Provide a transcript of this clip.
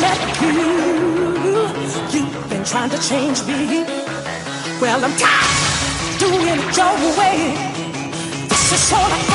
met you, you've been trying to change me. Well, I'm tired doing it your way. This is all I